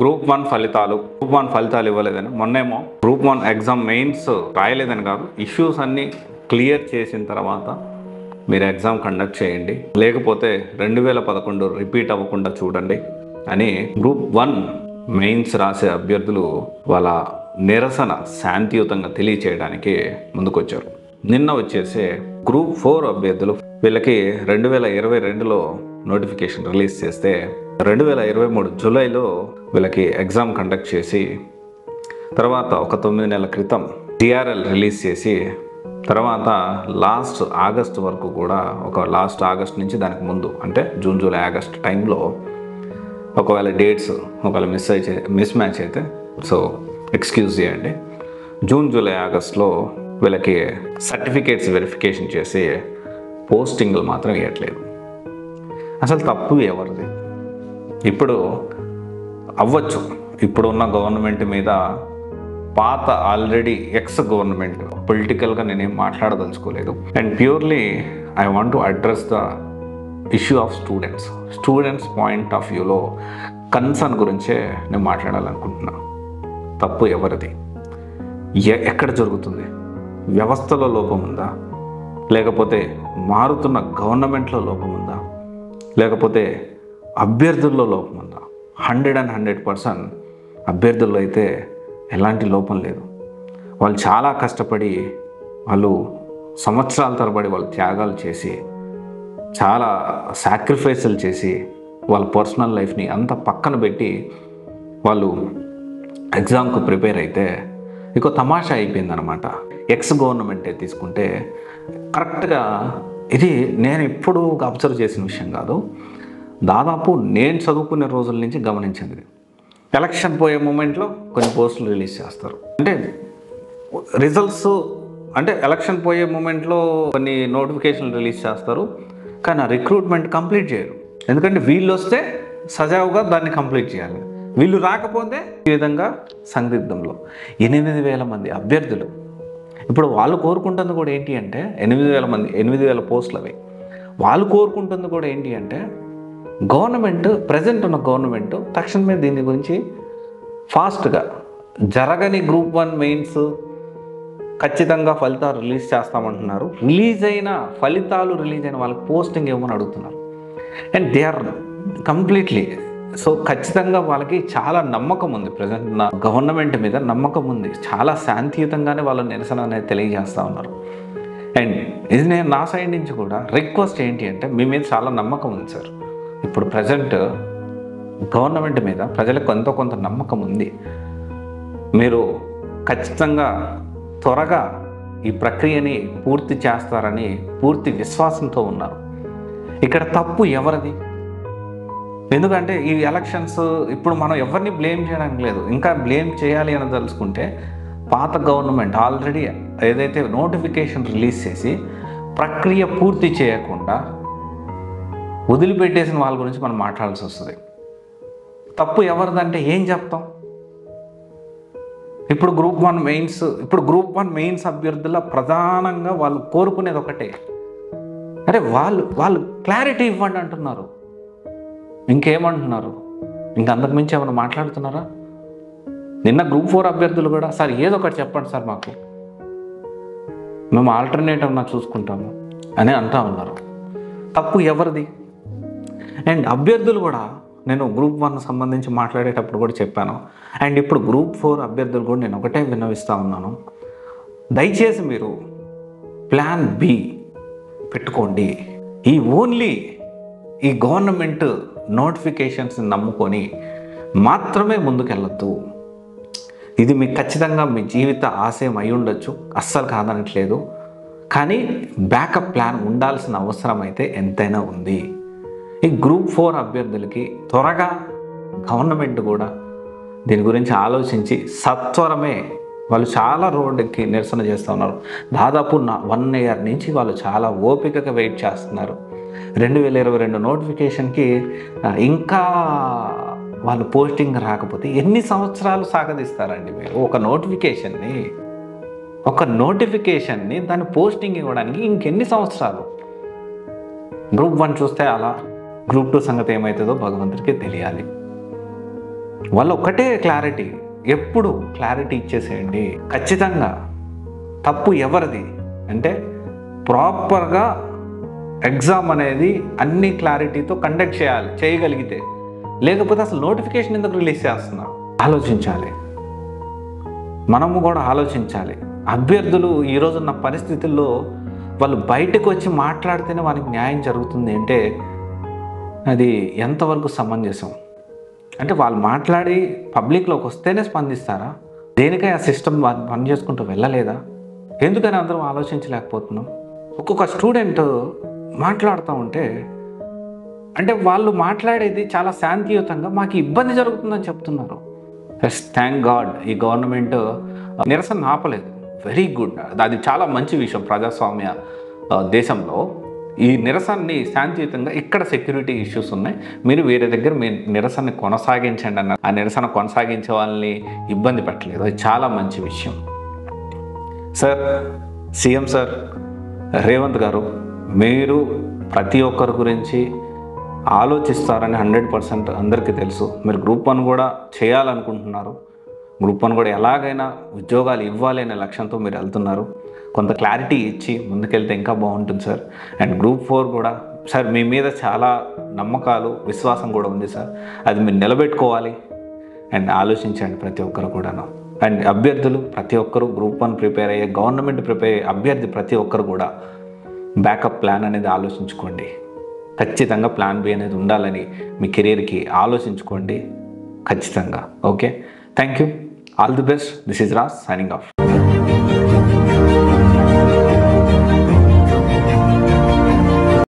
Group one ఫలితాలు group one ఫలితాలు ఇవ్వలేదని. మొన్నేమో గ్రూప్ వన్ ఎగ్జామ్ మెయిన్స్ రాయలేదని కాదు ఇష్యూస్ అన్నీ క్లియర్ చేసిన తర్వాత మీరు ఎగ్జామ్ కండక్ట్ చేయండి. లేకపోతే రెండు వేల పదకొండు రిపీట్ అవ్వకుండా చూడండి అని గ్రూప్ వన్ మెయిన్స్ రాసే అభ్యర్థులు వాళ్ళ నిరసన శాంతియుతంగా తెలియచేయడానికి ముందుకొచ్చారు. నిన్న వచ్చేసి గ్రూప్ ఫోర్ అభ్యర్థులు వీళ్ళకి రెండు వేల ఇరవై రెండులో నోటిఫికేషన్ రిలీజ్ చేస్తే రెండు వేల ఇరవై మూడు జూలైలో వీళ్ళకి ఎగ్జామ్ కండక్ట్ చేసి తర్వాత ఒక తొమ్మిది నెలల క్రితం టిఆర్ఎల్ రిలీజ్ చేసి తర్వాత లాస్ట్ ఆగస్ట్ వరకు కూడా ఒక లాస్ట్ ఆగస్ట్ నుంచి దానికి ముందు అంటే జూన్ జూలై ఆగస్ట్ టైంలో ఒకవేళ డేట్స్ ఒకవేళ మిస్ అయితే మిస్ మ్యాచ్ అయితే సో ఎక్స్క్యూజ్ చేయండి. జూన్ జూలై ఆగస్ట్లో వీళ్ళకి సర్టిఫికేట్స్ వెరిఫికేషన్ చేసి పోస్టింగ్లు మాత్రం వేయట్లేదు అసలు తప్పు ఎవరిది? ఇప్పుడు అవ్వచ్చు. ఇప్పుడున్న గవర్నమెంట్ మీద పాత ఆల్రెడీ ఎక్స్ గవర్నమెంట్ పొలిటికల్గా నేనేం మాట్లాడదలుచుకోలేదు. And purely I want to address the issue of students students point of వ్యూలో కన్సర్న్ గురించే నేను మాట్లాడాలనుకుంటున్నా. తప్పు ఎవరిది? ఎ- ఎక్కడ జరుగుతుంది? వ్యవస్థలో లోపం ఉందా? లేకపోతే మారుతున్న గవర్నమెంట్లో లోపం ఉందా? లేకపోతే అభ్యర్థుల్లో లోపం ఉందా? హండ్రెడ్ అండ్ హండ్రెడ్ పర్సెంట్ అభ్యర్థుల్లో అయితే ఎలాంటి లోపం లేదు. వాళ్ళు చాలా కష్టపడి వాళ్ళు సంవత్సరాల తరబడి వాళ్ళు త్యాగాలు చేసి చాలా సాక్రిఫైసులు చేసి వాళ్ళ పర్సనల్ లైఫ్ని అంత పక్కన పెట్టి వాళ్ళు ఎగ్జామ్కు ప్రిపేర్ అయితే ఇక తమాషా అయిపోయిందనమాట ఎక్స్ గవర్నమెంటే తీసుకుంటే కరెక్ట్గా ఇది నేను ఎప్పుడు అబ్జర్వ్ చేసిన విషయం కాదు. దాదాపు నేను చదువుకునే రోజుల నుంచి గమనించింది ఎలక్షన్ పోయే మూమెంట్లో కొన్ని పోస్టులు రిలీజ్ చేస్తారు. అంటే రిజల్ట్స్ అంటే ఎలక్షన్ పోయే మూమెంట్లో కొన్ని నోటిఫికేషన్లు రిలీజ్ చేస్తారు కానీ ఆ రిక్రూట్మెంట్ కంప్లీట్ చేయరు. ఎందుకంటే వీళ్ళు వస్తే సజావుగా దాన్ని కంప్లీట్ చేయాలి. వీళ్ళు రాకపోతే ఈ విధంగా సందిగ్ధంలో. ఎనిమిది వేల మంది అభ్యర్థులు. ఇప్పుడు వాళ్ళు కోరుకుంటుంది కూడా ఏంటి అంటే ఎనిమిది వేల మంది ఎనిమిది వేల పోస్టులు అవి. వాళ్ళు కోరుకుంటుంది కూడా ఏంటి అంటే గవర్నమెంట్ ప్రజెంట్ ఉన్న గవర్నమెంట్ తక్షణమే దీని గురించి ఫాస్ట్గా జరగని గ్రూప్ వన్ మెయిన్స్ ఖచ్చితంగా ఫలితాలు రిలీజ్ చేస్తామంటున్నారు. రిలీజ్ అయిన ఫలితాలు రిలీజ్ అయిన వాళ్ళకి పోస్టింగ్ ఇవ్వమని అడుగుతున్నారు. And they are completely so ఖచ్చితంగా వాళ్ళకి చాలా నమ్మకం ఉంది. ప్రజెంట్ నా గవర్నమెంట్ మీద నమ్మకం ఉంది. చాలా శాంతియుతంగానే వాళ్ళ నిరసన అనేది తెలియజేస్తూ ఉన్నారు. అండ్ ఇది నేను నా సైడ్ నుంచి కూడా రిక్వెస్ట్ ఏంటి అంటే మీ మీద చాలా నమ్మకం ఉంది సార్ ఇప్పుడు ప్రజెంట్ గవర్నమెంట్ మీద ప్రజలకు ఎంతో కొంత నమ్మకం ఉంది. మీరు ఖచ్చితంగా త్వరగా ఈ ప్రక్రియని పూర్తి చేస్తారని పూర్తి విశ్వాసంతో ఉన్నారు. ఇక్కడ తప్పు ఎవరిది? ఎందుకంటే ఈ ఎలక్షన్స్ ఇప్పుడు మనం ఎవరిని బ్లేమ్ చేయడానికి లేదు. ఇంకా బ్లేమ్ చేయాలి అని తెలుసుకుంటే పాత గవర్నమెంట్ ఆల్రెడీ ఏదైతే నోటిఫికేషన్ రిలీజ్ చేసి ప్రక్రియ పూర్తి చేయకుండా వదిలిపెట్టేసిన వాళ్ళ గురించి మనం మాట్లాడాల్సి వస్తుంది. తప్పు ఎవరిదంటే ఏం చెప్తాం? ఇప్పుడు గ్రూప్ వన్ మెయిన్స్ ఇప్పుడు గ్రూప్ వన్ మెయిన్స్ అభ్యర్థుల ప్రధానంగా వాళ్ళు కోరుకునేది ఒకటే. అరే వాళ్ళు వాళ్ళు క్లారిటీ ఇవ్వండి అంటున్నారు. ఇంకేమంటున్నారు? ఇంక అంతకు మించి ఏమైనా మాట్లాడుతున్నారా? నిన్న గ్రూప్ ఫోర్ అభ్యర్థులు కూడా సార్ ఏదో ఒకటి చెప్పండి సార్ మాకు. మేము ఆల్టర్నేటివ్ నా చూసుకుంటాము. అని అంటా ఉన్నారు. తప్పు ఎవరిది? అండ్ అభ్యర్థులు కూడా నేను గ్రూప్ వన్ సంబంధించి మాట్లాడేటప్పుడు కూడా చెప్పాను. అండ్ ఇప్పుడు గ్రూప్ ఫోర్ అభ్యర్థులు కూడా నేను ఒకటే విన్నవిస్తూ ఉన్నాను. దయచేసి మీరు ప్లాన్ బి పెట్టుకోండి. ఈ ఓన్లీ ఈ గవర్నమెంట్ నోటిఫికేషన్స్ నమ్ముకొని మాత్రమే ముందుకెళ్ళొద్దు. ఇది మీకు ఖచ్చితంగా మీ జీవిత ఆశయం అయి ఉండొచ్చు. అస్సలు కాదనట్లేదు. కానీ బ్యాకప్ ప్లాన్ ఉండాల్సిన అవసరం అయితే ఎంతైనా ఉంది. ఈ గ్రూప్ ఫోర్ అభ్యర్థులకి త్వరగా గవర్నమెంట్ కూడా దీని గురించి ఆలోచించి సత్వరమే వాళ్ళు చాలా రోడ్డుకి నిరసన చేస్తూ ఉన్నారు. దాదాపు నా వన్ ఇయర్ నుంచి వాళ్ళు చాలా ఓపికగా వెయిట్ చేస్తున్నారు. రెండు వేల ఇరవై రెండు నోటిఫికేషన్కి ఇంకా వాళ్ళు పోస్టింగ్ రాకపోతే ఎన్ని సంవత్సరాలు సాగదీస్తారండి మీరు? ఒక నోటిఫికేషన్ని ఒక నోటిఫికేషన్ని దాని పోస్టింగ్ ఇవ్వడానికి ఇంకెన్ని సంవత్సరాలు? గ్రూప్ వన్ చూస్తే అలా గ్రూప్ టూ సంగతి ఏమవుతుందో భగవంతుడికి తెలియాలి. వాళ్ళు ఒకటే క్లారిటీ. ఎప్పుడు క్లారిటీ ఇచ్చేసేయండి. ఖచ్చితంగా. తప్పు ఎవరిది? అంటే ప్రాపర్గా ఎగ్జామ్ అనేది అన్ని క్లారిటీతో కండక్ట్ చేయాలి చేయగలిగితే. లేకపోతే అసలు నోటిఫికేషన్ ఎందుకు రిలీజ్ చేస్తున్నారు? ఆలోచించాలి. మనము కూడా ఆలోచించాలి. అభ్యర్థులు ఈరోజున్న పరిస్థితుల్లో వాళ్ళు బయటకు వచ్చి మాట్లాడితేనే వాళ్ళకి న్యాయం జరుగుతుంది అంటే అది ఎంతవరకు సమంజసం? అంటే వాళ్ళు మాట్లాడి పబ్లిక్లోకి వస్తేనే స్పందిస్తారా? దేనికై ఆ సిస్టమ్ పని చేసుకుంటూ వెళ్ళలేదా? ఎందుకని అందరం ఆలోచించలేకపోతున్నాం? ఒక్కొక్క స్టూడెంట్ మాట్లాడుతూ ఉంటే అంటే వాళ్ళు మాట్లాడేది చాలా శాంతియుతంగా మాకు ఇబ్బంది జరుగుతుందని చెప్తున్నారు. ఎస్ థ్యాంక్ గాడ్ ఈ గవర్నమెంట్ నిరసన ఆపలేదు. వెరీ గుడ్ అది చాలా మంచి విషయం ప్రజాస్వామ్య దేశంలో. ఈ నిరసనని శాంతియుతంగా ఇక్కడ సెక్యూరిటీ ఇష్యూస్ ఉన్నాయి. మీరు వేరే దగ్గర మీ నిరసనని కొనసాగించండి అన్న ఆ నిరసన కొనసాగించే వాళ్ళని ఇబ్బంది పెట్టలేదు. అది చాలా మంచి విషయం. సార్ సీఎం సార్ రేవంత్ గారు మీరు ప్రతి ఒక్కరి గురించి ఆలోచిస్తారని హండ్రెడ్ పర్సెంట్ అందరికీ తెలుసు. మీరు గ్రూప్ వన్ కూడా చేయాలనుకుంటున్నారు. గ్రూప్ వన్ కూడా ఎలాగైనా ఉద్యోగాలు ఇవ్వాలి అనే లక్ష్యంతో మీరు వెళ్తున్నారు. కొంత క్లారిటీ ఇచ్చి ముందుకెళ్తే ఇంకా బాగుంటుంది సార్ అండ్ గ్రూప్ ఫోర్ కూడా సార్ మీ మీద చాలా నమ్మకాలు విశ్వాసం కూడా ఉంది సార్ అది మీరు నిలబెట్టుకోవాలి. అండ్ ఆలోచించండి ప్రతి ఒక్కరు కూడాను. అండ్ అభ్యర్థులు ప్రతి ఒక్కరు గ్రూప్ వన్ ప్రిపేర్ అయ్యే గవర్నమెంట్ ప్రిపేర్ అయ్యే అభ్యర్థి ప్రతి ఒక్కరు కూడా బ్యాకప్ ప్లాన్ అనేది ఆలోచించుకోండి. ఖచ్చితంగా ప్లాన్ బి అనేది ఉండాలని మీ కెరీర్కి ఆలోచించుకోండి. ఖచ్చితంగా. Okay thank you all the best this is Raj signing off